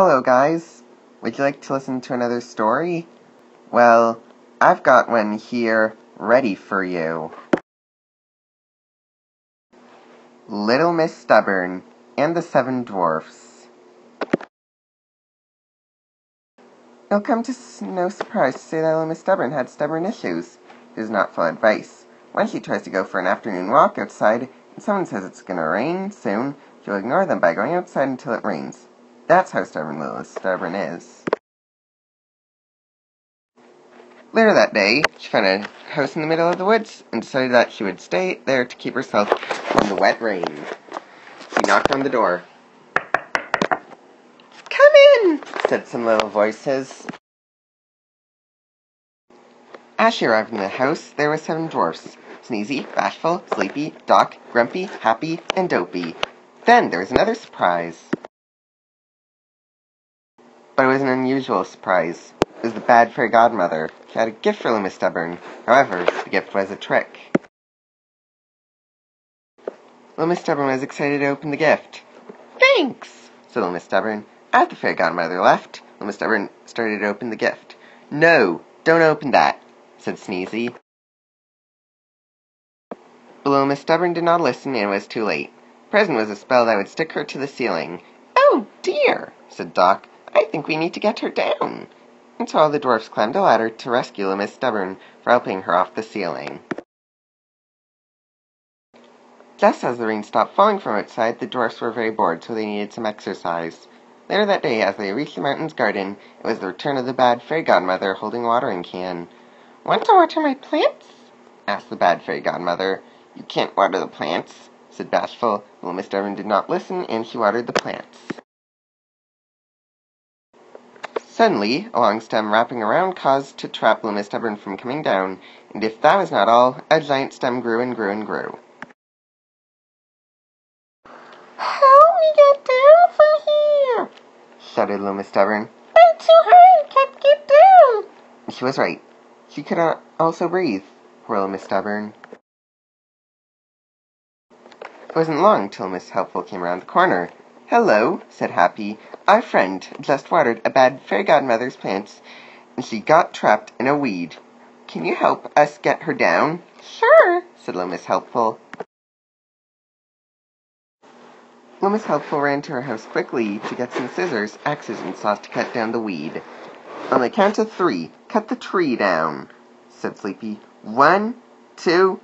Hello, guys. Would you like to listen to another story? Well, I've got one here ready for you. Little Miss Stubborn and the Seven Dwarfs. It'll come to no surprise to say that Little Miss Stubborn had stubborn issues. She does not follow advice. When she tries to go for an afternoon walk outside and someone says it's going to rain soon, she'll ignore them by going outside until it rains. That's how stubborn Little Stubborn is. Later that day, she found a house in the middle of the woods and decided that she would stay there to keep herself from the wet rain. She knocked on the door. Come in, said some little voices. As she arrived in the house, there were seven dwarfs Sneezy, Bashful, Sleepy, Doc, Grumpy, Happy, and Dopey. Then there was another surprise. But it was an unusual surprise. It was the bad fairy godmother. She had a gift for Little Miss Stubborn. However, the gift was a trick. Little Miss Stubborn was excited to open the gift. Thanks, said Little Miss Stubborn. As the fairy godmother left, Little Miss Stubborn started to open the gift. No, don't open that, said Sneezy. But Little Miss Stubborn did not listen and it was too late. Present was a spell that would stick her to the ceiling. Oh dear, said Doc. I think we need to get her down. And so all the dwarfs climbed a ladder to rescue Miss Stubborn for helping her off the ceiling. Just as the rain stopped falling from outside, the dwarfs were very bored, so they needed some exercise. Later that day, as they reached the mountain's garden, it was the return of the bad fairy godmother holding a watering can. Want to water my plants? asked the bad fairy godmother. You can't water the plants, said Bashful. Well, Miss Stubborn did not listen, and she watered the plants. Suddenly, a long stem wrapping around caused to trap Little Miss Stubborn from coming down, and if that was not all, a giant stem grew and grew and grew. Help me get down from here! shouted Little Miss Stubborn. I'm too high, I can't get down! She was right. She could not also breathe, poor Miss Stubborn. It wasn't long till Miss Helpful came around the corner. Hello, said Happy. Our friend just watered a bad fairy godmother's plants, and she got trapped in a weed. Can you help us get her down? Sure, said Miss Helpful. Miss Helpful ran to her house quickly to get some scissors, axes, and saws to cut down the weed. On the count of three, cut the tree down, said Sleepy. One, two,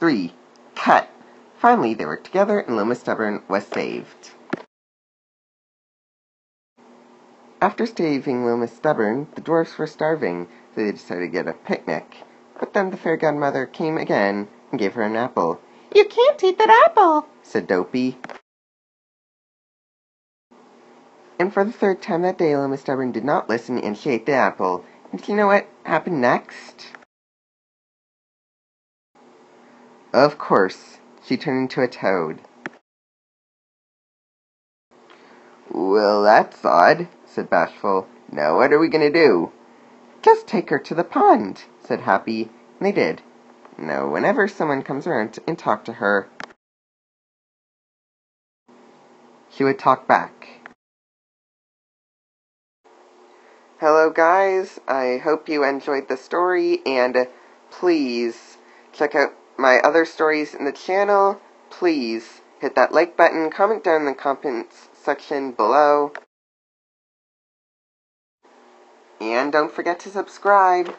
three, cut. Finally, they worked together, and Miss Stubborn was saved. After saving Little Miss Stubborn, the dwarfs were starving, so they decided to get a picnic. But then the fairy godmother came again and gave her an apple. You can't eat that apple, said Dopey. And for the third time that day, Little Miss Stubborn did not listen and she ate the apple. And do you know what happened next? Of course, she turned into a toad. Well, that's odd, said Bashful. Now what are we going to do? Just take her to the pond, said Happy, and they did. Now, whenever someone comes around and talk to her, she would talk back. Hello, guys. I hope you enjoyed the story, and please check out my other stories in the channel. Please hit that like button, comment down in the comments section below. And don't forget to subscribe.